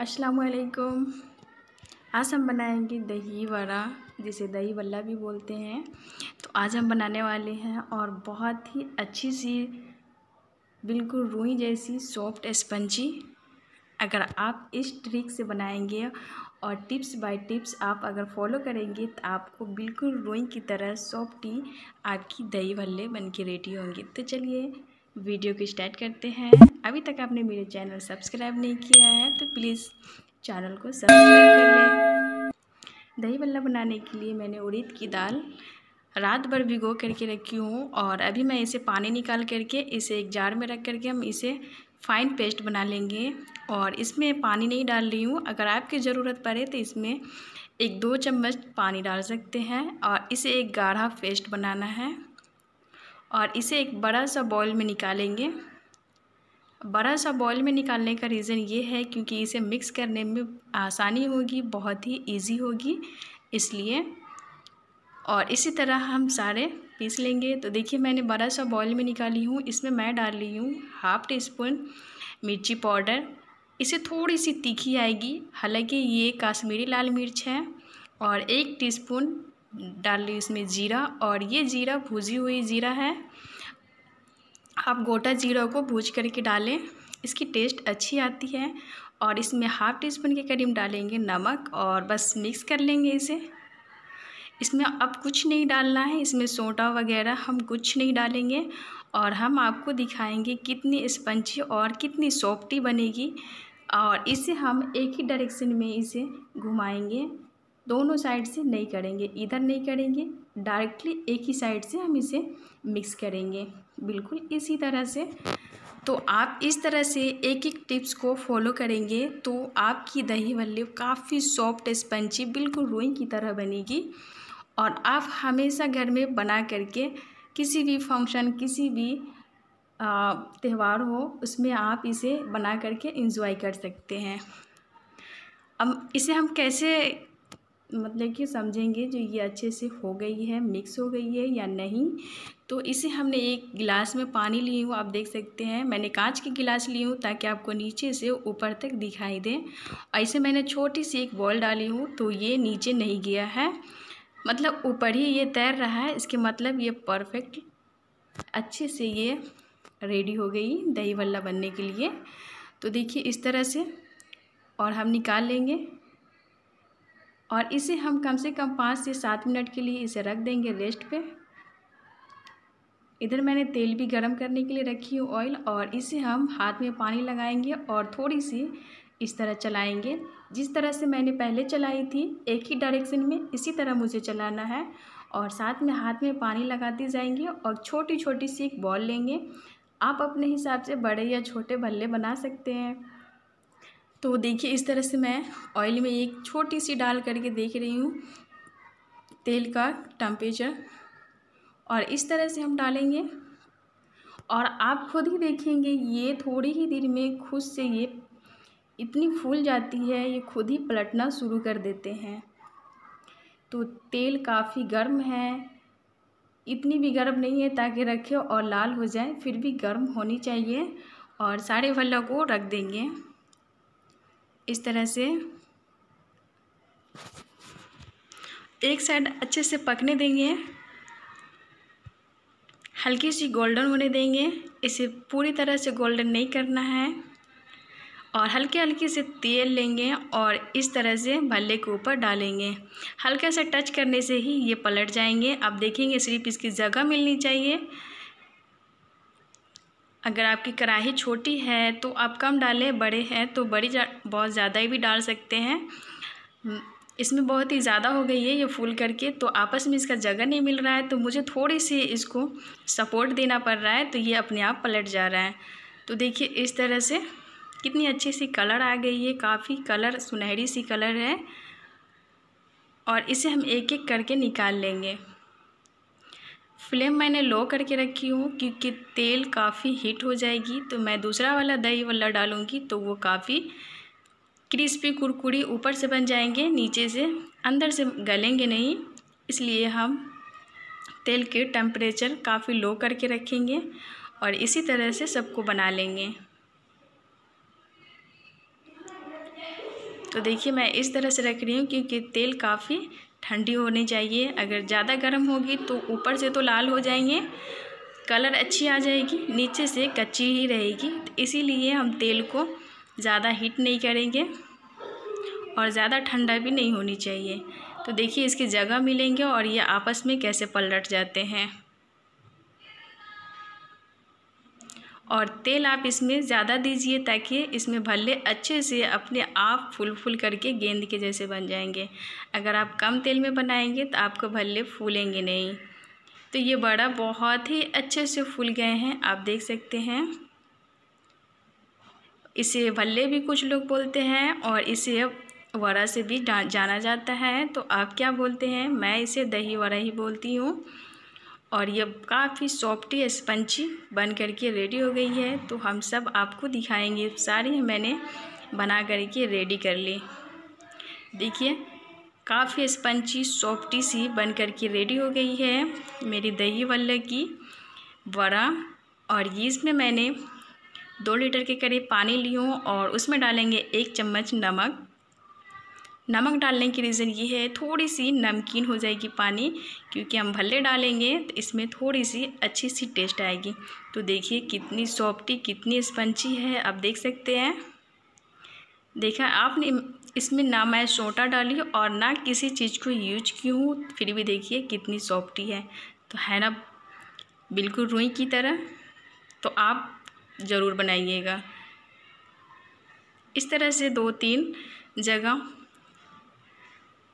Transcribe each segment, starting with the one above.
अस्सलाम वालेकुम आज हम बनाएँगे दही वड़ा, जिसे दही वल्ला भी बोलते हैं। तो आज हम बनाने वाले हैं और बहुत ही अच्छी सी, बिल्कुल रुई जैसी सॉफ्ट स्पंजी। अगर आप इस ट्रिक से बनाएँगे और टिप्स बाय टिप्स आप अगर फॉलो करेंगे तो आपको बिल्कुल रुई की तरह सॉफ्टी आपकी दही भल्ले बन के रेडी होंगे। तो चलिए वीडियो को स्टार्ट करते हैं। अभी तक आपने मेरे चैनल सब्सक्राइब नहीं किया है तो प्लीज़ चैनल को सब्सक्राइब कर लें। दही बल्ला बनाने के लिए मैंने उड़द की दाल रात भर भिगो करके रखी हूँ और अभी मैं इसे पानी निकाल करके इसे एक जार में रख करके हम इसे फ़ाइन पेस्ट बना लेंगे और इसमें पानी नहीं डाल रही हूँ। अगर आपकी ज़रूरत पड़े तो इसमें एक दो चम्मच पानी डाल सकते हैं और इसे एक गाढ़ा पेस्ट बनाना है। और इसे एक बड़ा सा बॉल में निकालेंगे। बड़ा सा बॉल में निकालने का रीज़न ये है क्योंकि इसे मिक्स करने में आसानी होगी, बहुत ही इजी होगी, इसलिए। और इसी तरह हम सारे पीस लेंगे। तो देखिए, मैंने बड़ा सा बॉल में निकाली हूँ। इसमें मैं डाल रही हूँ हाफ़ टी स्पून मिर्ची पाउडर। इसे थोड़ी सी तीखी आएगी। हालाँकि ये काश्मीरी लाल मिर्च है और एक टीस्पून डाल ली इसमें ज़ीरा और ये ज़ीरा, भुजी हुई ज़ीरा है। आप गोटा ज़ीरा को भूज करके डालें। इसकी टेस्ट अच्छी आती है और इसमें हाफ़ टी स्पून के करीब डालेंगे नमक और बस मिक्स कर लेंगे इसे। इसमें अब कुछ नहीं डालना है। इसमें सोडा वगैरह हम कुछ नहीं डालेंगे और हम आपको दिखाएँगे कितनी स्पंजी और कितनी सॉफ्टी बनेगी और इसे हम एक ही डायरेक्शन में इसे घुमाएँगे। दोनों साइड से नहीं करेंगे, इधर नहीं करेंगे, डायरेक्टली एक ही साइड से हम इसे मिक्स करेंगे। बिल्कुल इसी तरह से। तो आप इस तरह से एक एक टिप्स को फॉलो करेंगे तो आपकी दही भल्ले काफ़ी सॉफ्ट स्पंची बिल्कुल रुई की तरह बनेगी। और आप हमेशा घर में बना करके किसी भी फ़ंक्शन किसी भी त्यौहार हो, उसमें आप इसे बना करके इंजॉय कर सकते हैं। अब इसे हम कैसे मतलब कि समझेंगे जो ये अच्छे से हो गई है मिक्स हो गई है या नहीं। तो इसे हमने एक गिलास में पानी ली हूँ, आप देख सकते हैं। मैंने कांच की गिलास ली हूँ ताकि आपको नीचे से ऊपर तक दिखाई दे। ऐसे मैंने छोटी सी एक बॉल डाली हूँ तो ये नीचे नहीं गया है। मतलब ऊपर ही ये तैर रहा है, इसके मतलब ये परफेक्ट अच्छे से ये रेडी हो गई दही वल्ला बनने के लिए। तो देखिए इस तरह से और हम निकाल लेंगे। और इसे हम कम से कम पाँच से सात मिनट के लिए इसे रख देंगे रेस्ट पे। इधर मैंने तेल भी गरम करने के लिए रखी हूँ ऑयल और इसे हम हाथ में पानी लगाएँगे और थोड़ी सी इस तरह चलाएँगे। जिस तरह से मैंने पहले चलाई थी, एक ही डायरेक्शन में इसी तरह मुझे चलाना है। और साथ में हाथ में पानी लगाते जाएँगे और छोटी छोटी सी एक बॉल लेंगे। आप अपने हिसाब से बड़े या छोटे भल्ले बना सकते हैं। तो देखिए, इस तरह से मैं ऑयल में एक छोटी सी डाल करके देख रही हूँ, तेल का टेम्परेचर और इस तरह से हम डालेंगे। और आप खुद ही देखेंगे, ये थोड़ी ही देर में खुद से ये इतनी फूल जाती है, ये खुद ही पलटना शुरू कर देते हैं। तो तेल काफ़ी गर्म है। इतनी भी गर्म नहीं है ताकि रखे और लाल हो जाए, फिर भी गर्म होनी चाहिए और सारे भल्ला को रख देंगे। इस तरह से एक साइड अच्छे से पकने देंगे। हल्की सी गोल्डन होने देंगे। इसे पूरी तरह से गोल्डन नहीं करना है। और हल्के हल्के से तेल लेंगे और इस तरह से भल्ले के ऊपर डालेंगे। हल्का सा टच करने से ही ये पलट जाएँगे। अब देखेंगे सिर्फ़ इसकी जगह मिलनी चाहिए। अगर आपकी कढ़ाई छोटी है तो आप कम डालें बड़े हैं तो बड़ी जा, बहुत ज़्यादा ही भी डाल सकते हैं। इसमें बहुत ही ज़्यादा हो गई है ये फूल करके तो आपस में इसका जगह नहीं मिल रहा है तो मुझे थोड़ी सी इसको सपोर्ट देना पड़ रहा है तो ये अपने आप पलट जा रहा है। तो देखिए इस तरह से कितनी अच्छी सी कलर आ गई है काफ़ी कलर सुनहरी सी कलर है और इसे हम एक एक करके निकाल लेंगे। फ्लेम मैंने लो करके रखी हूँ क्योंकि तेल काफ़ी हीट हो जाएगी तो मैं दूसरा वाला दही वाला डालूँगी तो वो काफ़ी क्रिस्पी कुरकुरी ऊपर से बन जाएँगे, नीचे से अंदर से गलेंगे नहीं, इसलिए हम तेल के टेम्परेचर काफ़ी लो करके रखेंगे और इसी तरह से सबको बना लेंगे। तो देखिए मैं इस तरह से रख रही हूँ क्योंकि तेल काफ़ी ठंडी होनी चाहिए। अगर ज़्यादा गर्म होगी तो ऊपर से तो लाल हो जाएँगे। कलर अच्छी आ जाएगी, नीचे से कच्ची ही रहेगी। तो इसीलिए हम तेल को ज़्यादा हीट नहीं करेंगे और ज़्यादा ठंडा भी नहीं होनी चाहिए। तो देखिए इसकी जगह मिलेंगे और ये आपस में कैसे पलट जाते हैं। और तेल आप इसमें ज़्यादा दीजिए ताकि इसमें भल्ले अच्छे से अपने आप फूल फूल करके गेंद के जैसे बन जाएँगे। अगर आप कम तेल में बनाएँगे तो आपको भल्ले फूलेंगे नहीं। तो ये बड़ा बहुत ही अच्छे से फूल गए हैं, आप देख सकते हैं। इसे भल्ले भी कुछ लोग बोलते हैं और इसे वड़ा से भी जाना जाता है। तो आप क्या बोलते हैं? मैं इसे दही वड़ा ही बोलती हूँ। और ये काफ़ी सॉफ्टी स्पंची बन करके रेडी हो गई है। तो हम सब आपको दिखाएँगे। सारी मैंने बना करके रेडी कर ली। देखिए, काफ़ी स्पंची सॉफ्टी सी बन करके रेडी हो गई है मेरी दही वल्ल की वड़ा। और ये इसमें मैंने दो लीटर के करीब पानी ली हूँ और उसमें डालेंगे एक चम्मच नमक। नमक डालने की रीज़न ये है थोड़ी सी नमकीन हो जाएगी पानी, क्योंकि हम भल्ले डालेंगे तो इसमें थोड़ी सी अच्छी सी टेस्ट आएगी। तो देखिए कितनी सॉफ्टी कितनी स्पंची है, आप देख सकते हैं। देखा आपने, इसमें ना मैं सोटा डाली और ना किसी चीज़ को यूज़ की हूँ, फिर भी देखिए कितनी सॉफ्टी है। तो है ना, बिल्कुल रुई की तरह। तो आप ज़रूर बनाइएगा। इस तरह से दो तीन जगह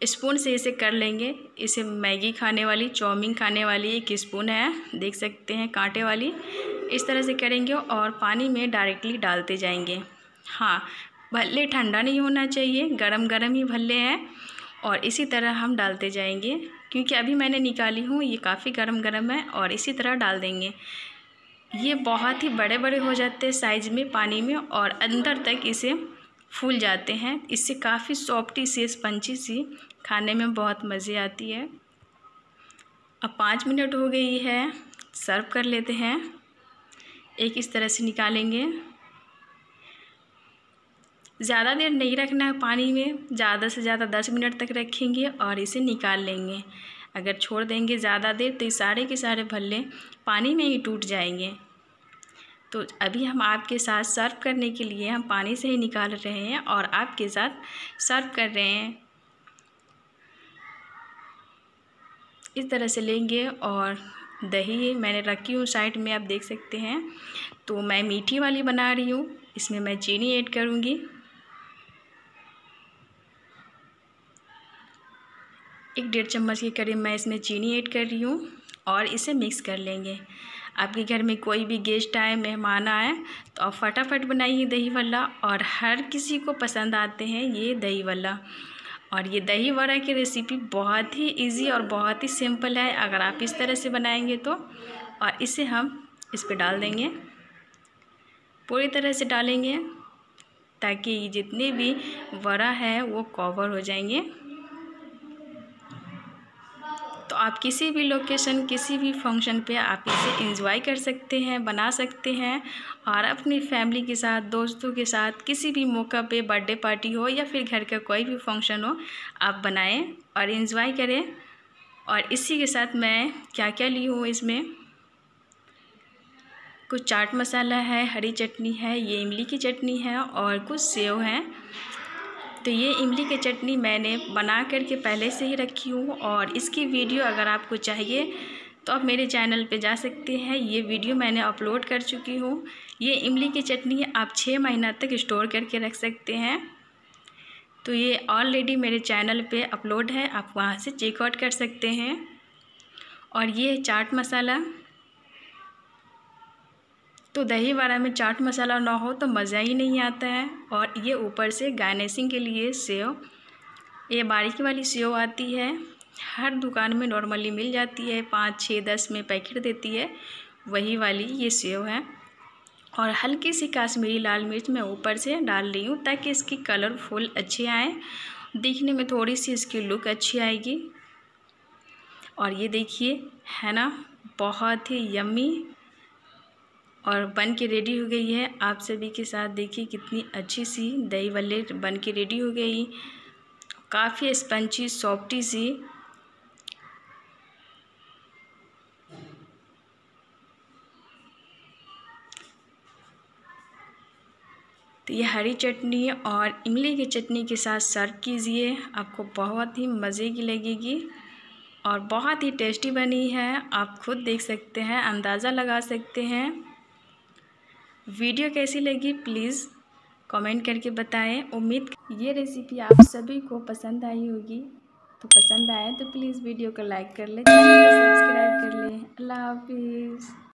स्पून से इसे कर लेंगे। इसे मैगी खाने वाली, चाउमीन खाने वाली एक स्पून है, देख सकते हैं कांटे वाली। इस तरह से करेंगे और पानी में डायरेक्टली डालते जाएँगे। हाँ भल्ले ठंडा नहीं होना चाहिए गरम गरम ही भल्ले हैं। और इसी तरह हम डालते जाएँगे, क्योंकि अभी मैंने निकाली हूँ, ये काफ़ी गरम गरम है और इसी तरह डाल देंगे। ये बहुत ही बड़े बड़े हो जाते हैं साइज़ में, पानी में और अंदर तक इसे फूल जाते हैं। इससे काफ़ी सॉफ्टी सी स्पंची सी खाने में बहुत मज़े आती है। अब पाँच मिनट हो गई है सर्व कर लेते हैं। एक इस तरह से निकालेंगे। ज़्यादा देर नहीं रखना है पानी में, ज़्यादा से ज़्यादा दस मिनट तक रखेंगे और इसे निकाल लेंगे। अगर छोड़ देंगे ज़्यादा देर तो ये सारे के सारे भल्ले पानी में ही टूट जाएँगे। तो अभी हम आपके साथ सर्व करने के लिए हम पानी से ही निकाल रहे हैं और आपके साथ सर्व कर रहे हैं। इस तरह से लेंगे और दही मैंने रखी हूँ साइड में, आप देख सकते हैं। तो मैं मीठी वाली बना रही हूँ, इसमें मैं चीनी ऐड करूँगी। एक डेढ़ चम्मच के करीब मैं इसमें चीनी ऐड कर रही हूँ और इसे मिक्स कर लेंगे। आपके घर में कोई भी गेस्ट आए, मेहमान आए तो आप फटाफट बनाइए दही वल्ला और हर किसी को पसंद आते हैं ये दही वल्ला और ये दही वड़ा की रेसिपी बहुत ही इजी और बहुत ही सिंपल है, अगर आप इस तरह से बनाएँगे तो। और इसे हम इस पर डाल देंगे। पूरी तरह से डालेंगे ताकि जितने भी वड़ा है वो कवर हो जाएँगे। तो आप किसी भी लोकेशन किसी भी फ़ंक्शन पे आप इसे इंजॉय कर सकते हैं, बना सकते हैं और अपनी फैमिली के साथ, दोस्तों के साथ, किसी भी मौका पे बर्थडे पार्टी हो या फिर घर का कोई भी फ़ंक्शन हो, आप बनाएँ और इन्जॉय करें। और इसी के साथ मैं क्या क्या ली हूँ इसमें? कुछ चाट मसाला है, हरी चटनी है, ये इमली की चटनी है और कुछ सेव हैं। तो ये इमली की चटनी मैंने बना करके पहले से ही रखी हूँ और इसकी वीडियो अगर आपको चाहिए तो आप मेरे चैनल पे जा सकते हैं। ये वीडियो मैंने अपलोड कर चुकी हूँ। ये इमली की चटनी आप छः महीना तक स्टोर करके रख सकते हैं। तो ये ऑलरेडी मेरे चैनल पे अपलोड है। आप वहाँ से चेकआउट कर सकते हैं। और ये चाट मसाला तो दही वड़ा में चाट मसाला ना हो तो मज़ा ही नहीं आता है। और ये ऊपर से गार्निशिंग के लिए सेव, ये बारीकी वाली सेव आती है। हर दुकान में नॉर्मली मिल जाती है, पाँच, छः, दस में पैकेट देती है। वही वाली ये सेव है। और हल्की सी काश्मीरी लाल मिर्च मैं ऊपर से डाल रही हूँ ताकि इसकी कलरफुल अच्छे आए। दिखने में थोड़ी सी इसकी लुक अच्छी आएगी। और ये देखिए, है ना? बहुत ही यम्मी और बन के रेडी हो गई है। आप सभी के साथ देखिए कितनी अच्छी सी दही वल्ले बन के रेडी हो गई। काफ़ी स्पंची सॉफ्टी सी। तो ये हरी चटनी और इमली की चटनी के साथ सर्व कीजिए। आपको बहुत ही मज़े की लगेगी और बहुत ही टेस्टी बनी है। आप खुद देख सकते हैं, अंदाज़ा लगा सकते हैं। वीडियो कैसी लगी प्लीज़ कमेंट करके बताएँ। उम्मीद ये रेसिपी आप सभी को पसंद आई होगी। तो पसंद आए तो प्लीज़ वीडियो को लाइक कर लें सब्सक्राइब कर लें। अल्लाह हाफिज़।